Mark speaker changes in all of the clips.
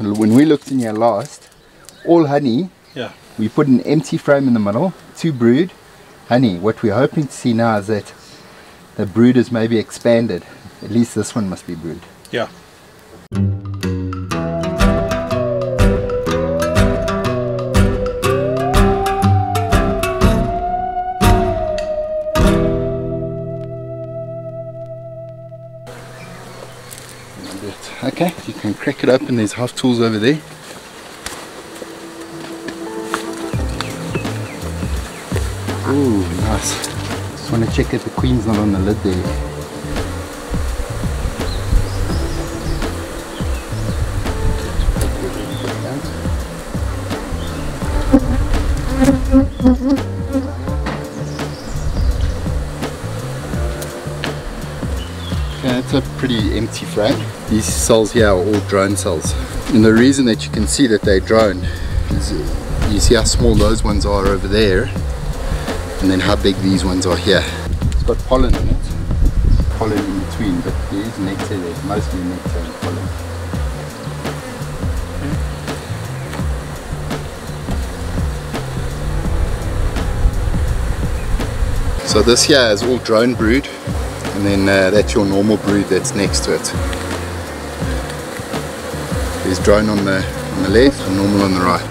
Speaker 1: when we looked in here last, all honey.
Speaker 2: Yeah.
Speaker 1: We put an empty frame in the middle, two brood, honey. What we're hoping to see now is that the brood is maybe expanded. At least this one must be brood.
Speaker 2: Yeah.
Speaker 1: Okay, you can crack it open. There's hive tools over there. Ooh, nice. Just want to check that the queen's not on the lid there. Okay, pretty empty frame. These cells here are all drone cells. And the reason that you can see that they're drone is uh, you see how small those ones are over there and then how big these ones are here. It's got pollen in it, pollen in between, but there is nectar there, mostly nectar and pollen. So this here is all drone brood and then uh, that's your normal brood that's next to it. There's drone on the on the left and normal on the right.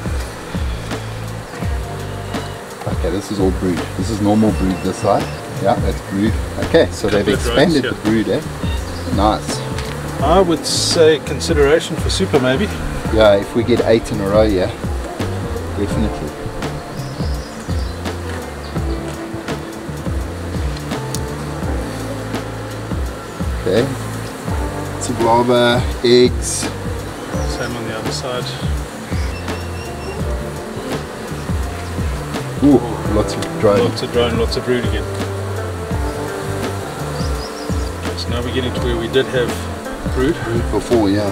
Speaker 1: Okay, this is all brood. This is normal brood this side. Yeah, that's brood. Okay, so they've expanded
Speaker 2: drones,
Speaker 1: the brood, eh? Nice.
Speaker 2: I would say consideration for super maybe.
Speaker 1: Yeah, if we get eight in a row, yeah, definitely. Okay. Tablava, eggs.
Speaker 2: Same on the other side.
Speaker 1: Ooh, lots of drone.
Speaker 2: Lots of drone, lots of brood again. So now we're getting to where we did have brood.
Speaker 1: Brood before, yeah.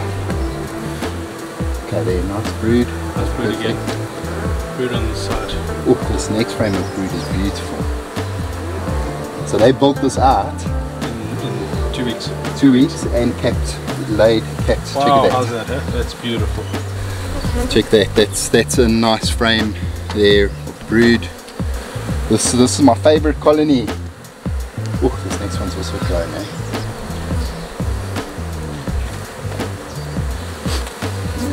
Speaker 1: Okay, there, nice brood.
Speaker 2: That's brood
Speaker 1: Perfect.
Speaker 2: again. Brood on the side.
Speaker 1: Oh, this next frame of brood is beautiful. So they built this
Speaker 2: in two weeks.
Speaker 1: two weeks and kept laid, kept.
Speaker 2: Wow,
Speaker 1: check
Speaker 2: how's
Speaker 1: that.
Speaker 2: that? Huh? That's beautiful.
Speaker 1: Check that. That's that's a nice frame there. Brood. This this is my favorite colony. Oh, this next one's also drone, eh?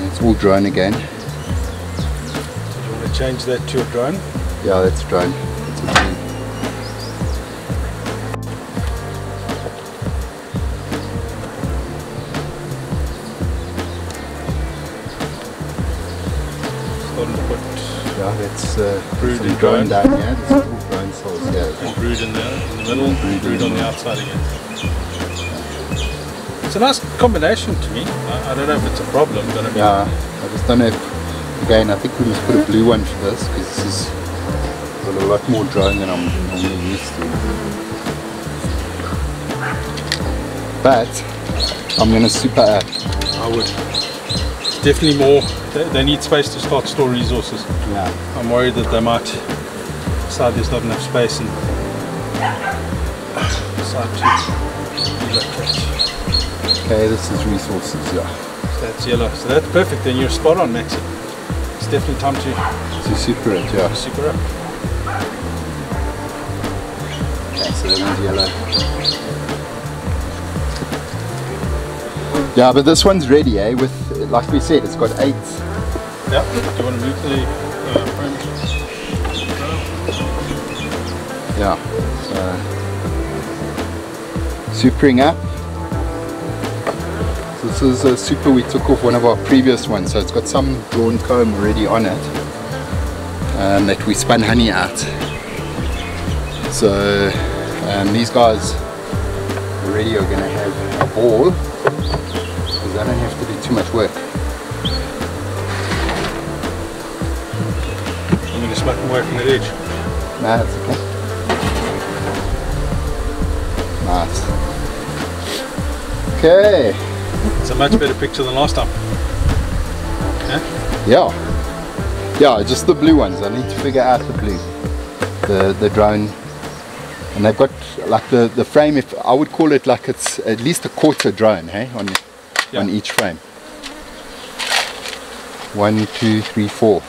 Speaker 1: It's all drone again.
Speaker 2: Do you want to change that to a drone?
Speaker 1: Yeah, that's drone. That's a drone.
Speaker 2: Put
Speaker 1: Yeah, that's uh,
Speaker 2: Brood
Speaker 1: some drone. down here. This is all drone cells here.
Speaker 2: and brood in the, in the middle,
Speaker 1: brood, in
Speaker 2: on
Speaker 1: the
Speaker 2: the outside again. It's a nice combination to me. I, I don't know if it's a problem, but I mean,
Speaker 1: Yeah, I just don't know if, again, I think we must put a blue one for this because this is got a lot more drone than I'm normally used to. But I'm gonna super add.
Speaker 2: I would. Definitely more. They, they need space to start store resources.
Speaker 1: Yeah.
Speaker 2: I'm worried that they might decide there's not enough space and decide to relocate.
Speaker 1: Okay, this is resources, yeah.
Speaker 2: So that's yellow. So that's perfect. Then you're spot on, Maxi. It's definitely time to
Speaker 1: So super it, yeah.
Speaker 2: super up.
Speaker 1: Okay, so that one's yellow. Yeah, but this one's ready, eh? With, like we said, it's got eight.
Speaker 2: Yeah. Do you want to move the uh, frame?
Speaker 1: Yeah. So, supering up. So this is a super we took off one of our previous ones, so it's got some drawn comb already on it um, that we spun honey out. So um, these guys already are going to have a ball too much work.
Speaker 2: I'm going to smack them away from the edge.
Speaker 1: Nah, that's okay. Nice. Okay.
Speaker 2: It's a much better picture than last time.
Speaker 1: Yeah. Yeah, just the blue ones. I need to figure out the blue. The the drone. And they've got like the, the frame if I would call it like it's at least a quarter drone, hey, on
Speaker 2: Yeah.
Speaker 1: on each frame. One, two, three, four.